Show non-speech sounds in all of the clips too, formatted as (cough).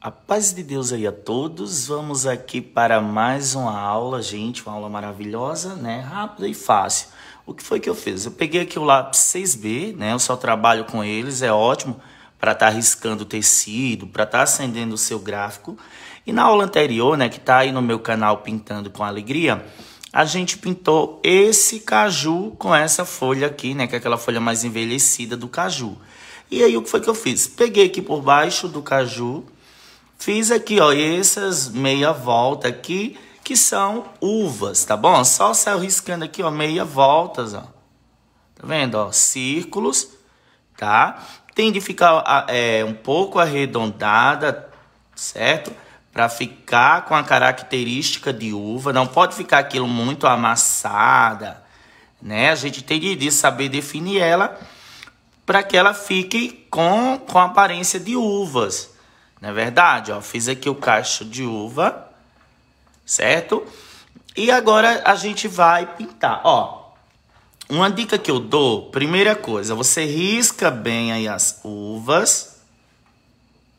A paz de Deus aí a todos. Vamos aqui para mais uma aula, gente, uma aula maravilhosa, né? Rápida e fácil. O que foi que eu fiz? Eu peguei aqui o lápis 6B, né? Eu só trabalho com eles, é ótimo para estar tá riscando o tecido, para estar tá acendendo o seu gráfico. E na aula anterior, né, que está aí no meu canal Pintando com Alegria, a gente pintou esse caju com essa folha aqui, né, que é aquela folha mais envelhecida do caju. E aí o que foi que eu fiz? Peguei aqui por baixo do caju, Fiz aqui, ó, essas meia volta aqui, que são uvas, tá bom? Só saiu riscando aqui, ó, meia voltas, ó. Tá vendo, ó? Círculos, tá? Tem de ficar é, um pouco arredondada, certo? Para ficar com a característica de uva. Não pode ficar aquilo muito amassada, né? A gente tem de saber definir ela para que ela fique com, com aparência de uvas. Não é verdade? Ó, fiz aqui o cacho de uva, certo? E agora a gente vai pintar. Ó, uma dica que eu dou, primeira coisa, você risca bem aí as uvas,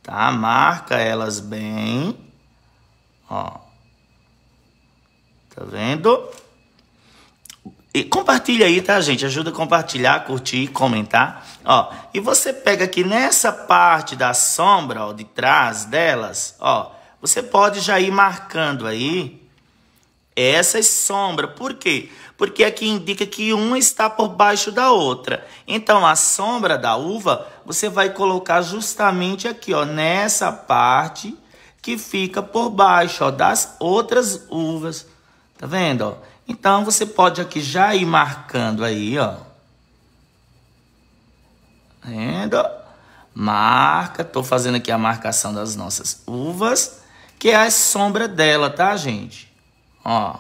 tá? Marca elas bem, ó. Tá vendo? E compartilha aí, tá, gente? Ajuda a compartilhar, curtir, comentar. Ó, e você pega aqui nessa parte da sombra, ó, de trás delas, ó, você pode já ir marcando aí essas sombras. Por quê? Porque aqui indica que uma está por baixo da outra. Então, a sombra da uva, você vai colocar justamente aqui, ó, nessa parte que fica por baixo, ó, das outras uvas. Tá vendo, ó? Então, você pode aqui já ir marcando aí, ó. Vendo? Marca, tô fazendo aqui a marcação das nossas uvas, que é a sombra dela, tá, gente? Ó.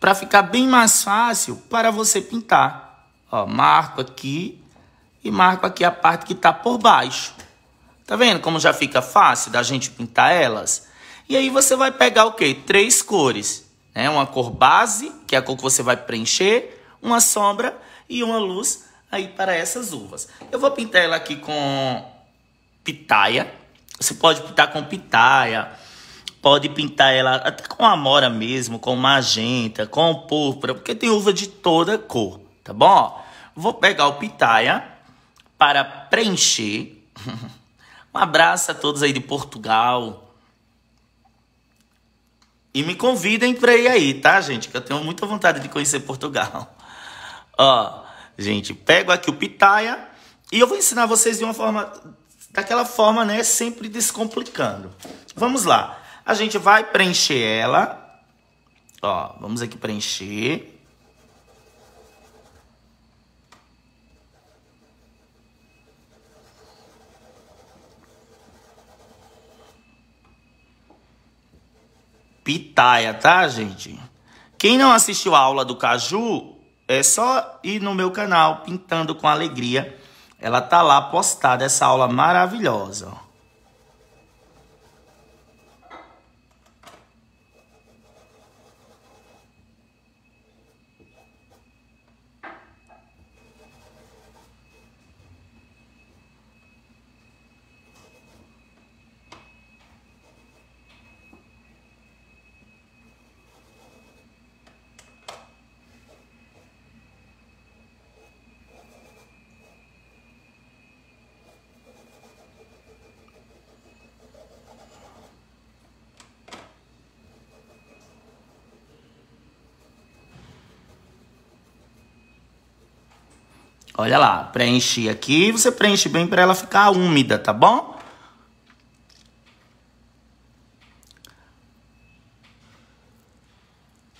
Para ficar bem mais fácil para você pintar. Ó, marco aqui e marco aqui a parte que tá por baixo. Tá vendo como já fica fácil da gente pintar elas? E aí você vai pegar o quê? Três cores. Né? Uma cor base, que é a cor que você vai preencher, uma sombra e uma luz aí para essas uvas. Eu vou pintar ela aqui com pitaia. Você pode pintar com pitaia, pode pintar ela até com amora mesmo, com magenta, com púrpura, porque tem uva de toda cor, tá bom? Vou pegar o pitaia para preencher. (laughs) Um abraço a todos aí de Portugal, e me convidem para ir aí, tá, gente? Que eu tenho muita vontade de conhecer Portugal. (laughs) Ó, gente, pego aqui o pitaia e eu vou ensinar vocês de uma forma, daquela forma, né? Sempre descomplicando. Vamos lá. A gente vai preencher ela. Ó, vamos aqui preencher. Pitaia, tá, gente? Quem não assistiu a aula do caju, é só ir no meu canal Pintando com Alegria. Ela tá lá postada, essa aula maravilhosa, ó. Olha lá, preenchi aqui, você preenche bem para ela ficar úmida, tá bom?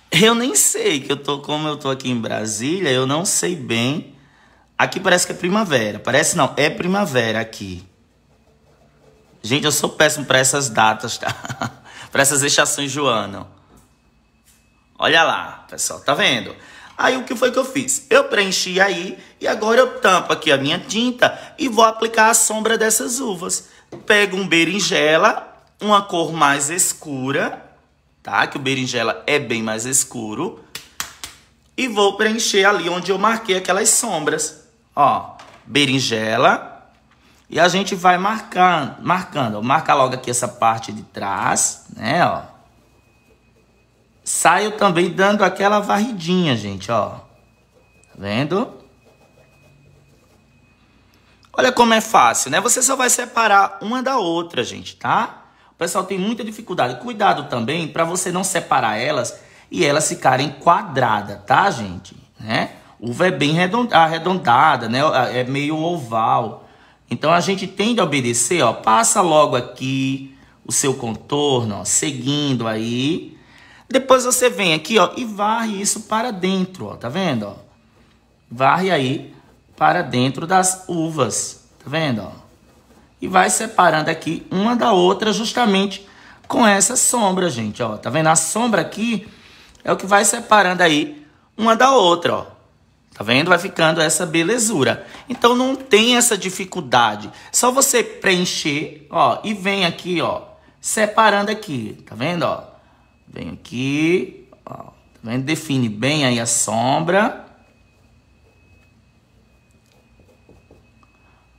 Eu nem sei que eu tô como eu tô aqui em Brasília, eu não sei bem. Aqui parece que é primavera. Parece não, é primavera aqui. Gente, eu sou péssimo para essas datas, tá? (laughs) para essas estações Joana. Olha lá, pessoal, tá vendo? Aí o que foi que eu fiz? Eu preenchi aí e agora eu tampo aqui a minha tinta e vou aplicar a sombra dessas uvas. Pego um berinjela, uma cor mais escura, tá? Que o berinjela é bem mais escuro. E vou preencher ali onde eu marquei aquelas sombras. Ó, berinjela, E a gente vai marcando, marcando. Marca logo aqui essa parte de trás, né, ó. Saio também dando aquela varridinha, gente, ó. Tá vendo? Olha como é fácil, né? Você só vai separar uma da outra, gente, tá? O pessoal tem muita dificuldade. Cuidado também para você não separar elas e elas ficarem quadradas, tá, gente? Né? Uva é bem arredondada, né? É meio oval. Então a gente tende a obedecer, ó. Passa logo aqui o seu contorno, ó, seguindo aí. Depois você vem aqui, ó, e varre isso para dentro, ó. Tá vendo, ó? Varre aí para dentro das uvas. Tá vendo, ó? E vai separando aqui uma da outra justamente com essa sombra, gente, ó. Tá vendo? A sombra aqui é o que vai separando aí uma da outra, ó. Tá vendo? Vai ficando essa belezura. Então não tem essa dificuldade. Só você preencher, ó, e vem aqui, ó, separando aqui, tá vendo, ó? Vem aqui, ó, tá vendo? Define bem aí a sombra.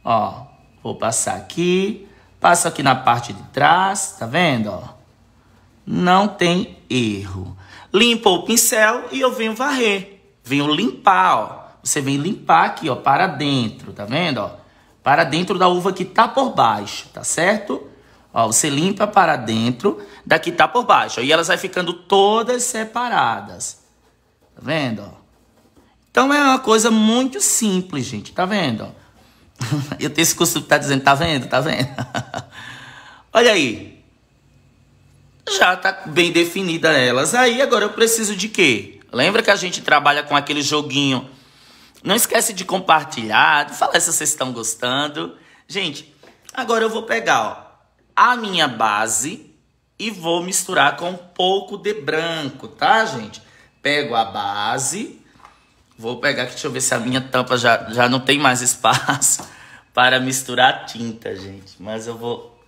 Ó, vou passar aqui, passo aqui na parte de trás, tá vendo, ó? Não tem erro. Limpa o pincel e eu venho varrer. Venho limpar, ó. Você vem limpar aqui, ó, para dentro, tá vendo, ó? Para dentro da uva que tá por baixo, tá certo? Ó, você limpa para dentro da que tá por baixo. Ó, e elas vai ficando todas separadas. Tá vendo, ó? Então é uma coisa muito simples, gente, tá vendo, ó? (laughs) Eu tenho esse costume de estar tá dizendo, tá vendo, tá vendo? (laughs) Olha aí. Já tá bem definida elas. Aí agora eu preciso de quê? Lembra que a gente trabalha com aquele joguinho? Não esquece de compartilhar, de falar se vocês estão gostando. Gente, agora eu vou pegar ó, a minha base e vou misturar com um pouco de branco, tá, gente? Pego a base, vou pegar aqui, deixa eu ver se a minha tampa já, já não tem mais espaço (laughs) para misturar tinta, gente. Mas eu vou,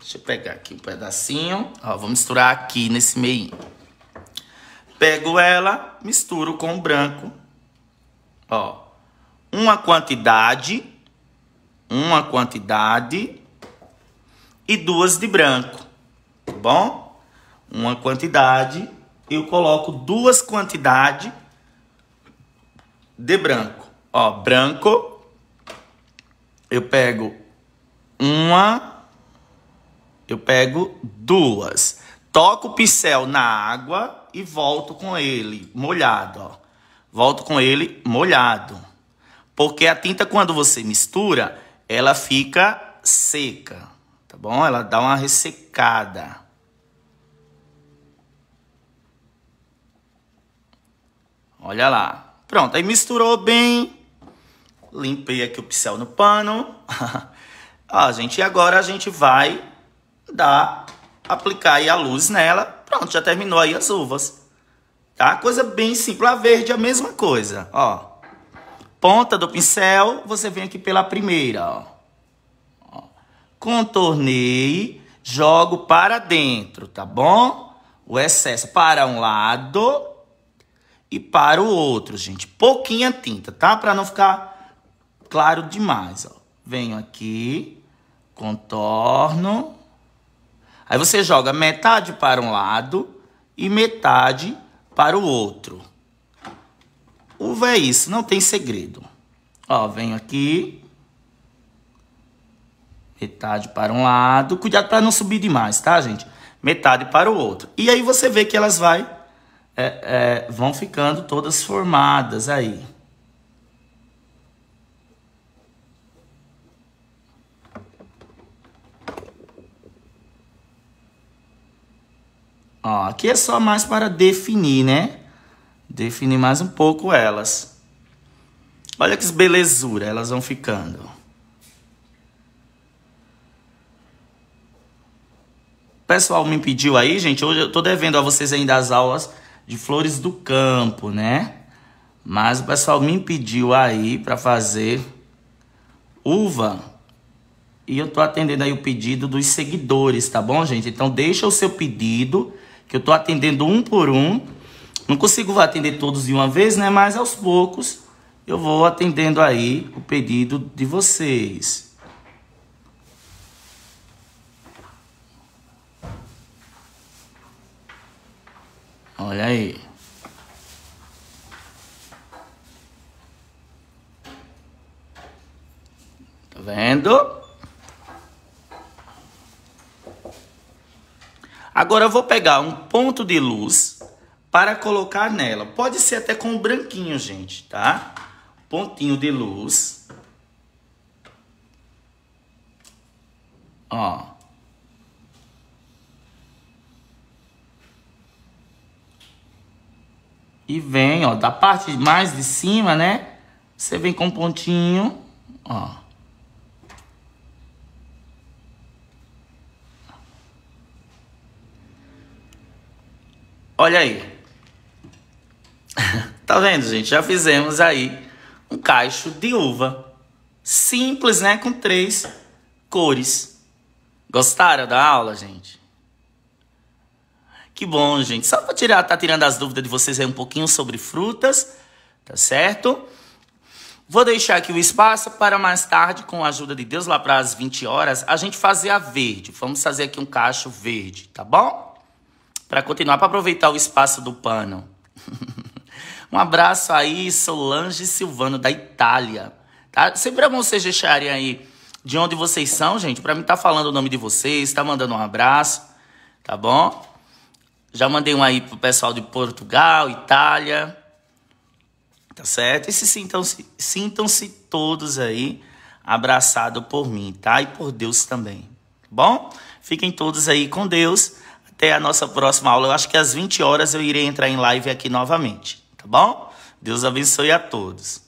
deixa eu pegar aqui um pedacinho, ó, vou misturar aqui nesse meio. Pego ela, misturo com o branco. Ó, uma quantidade, uma quantidade e duas de branco, tá bom? Uma quantidade, eu coloco duas quantidades de branco. Ó, branco, eu pego uma, eu pego duas. Toco o pincel na água e volto com ele molhado, ó. Volto com ele molhado. Porque a tinta quando você mistura, ela fica seca, tá bom? Ela dá uma ressecada. Olha lá. Pronto, aí misturou bem. Limpei aqui o pincel no pano. (laughs) Ó, gente, e agora a gente vai dar, aplicar aí a luz nela Pronto, já terminou aí as uvas. Tá? Coisa bem simples. A verde é a mesma coisa, ó. Ponta do pincel, você vem aqui pela primeira, ó. Contornei, jogo para dentro, tá bom? O excesso para um lado e para o outro, gente. Pouquinha tinta, tá? Para não ficar claro demais, ó. Venho aqui, contorno Aí você joga metade para um lado e metade para o outro. Uva é isso, não tem segredo. Ó, venho aqui. Metade para um lado. Cuidado para não subir demais, tá, gente? Metade para o outro. E aí você vê que elas vai, é, é, vão ficando todas formadas aí. Ó, aqui é só mais para definir, né? Definir mais um pouco elas. Olha que belezura elas vão ficando. O pessoal me pediu aí, gente, hoje eu tô devendo a vocês ainda as aulas de flores do campo, né? Mas o pessoal me pediu aí para fazer uva. E eu tô atendendo aí o pedido dos seguidores, tá bom, gente? Então deixa o seu pedido que eu estou atendendo um por um. Não consigo atender todos de uma vez, né? Mas aos poucos eu vou atendendo aí o pedido de vocês. Olha aí. Tá vendo? Agora eu vou pegar um ponto de luz para colocar nela. Pode ser até com um branquinho, gente, tá? Pontinho de luz. Ó. E vem, ó, da parte mais de cima, né? Você vem com um pontinho, ó. Olha aí. (laughs) tá vendo, gente? Já fizemos aí um cacho de uva. Simples, né? Com três cores. Gostaram da aula, gente? Que bom, gente. Só para tirar, tá tirando as dúvidas de vocês aí um pouquinho sobre frutas, tá certo? Vou deixar aqui o espaço para mais tarde, com a ajuda de Deus, lá para as 20 horas, a gente fazer a verde. Vamos fazer aqui um cacho verde, tá bom? para continuar, para aproveitar o espaço do pano. (laughs) um abraço aí, Solange Silvano, da Itália. Tá? Sempre é bom vocês deixarem aí de onde vocês são, gente, para mim tá falando o nome de vocês, tá mandando um abraço, tá bom? Já mandei um aí pro pessoal de Portugal, Itália, tá certo? E se sintam-se sintam -se todos aí abraçados por mim, tá? E por Deus também, bom? Fiquem todos aí com Deus até a nossa próxima aula. Eu acho que às 20 horas eu irei entrar em live aqui novamente, tá bom? Deus abençoe a todos.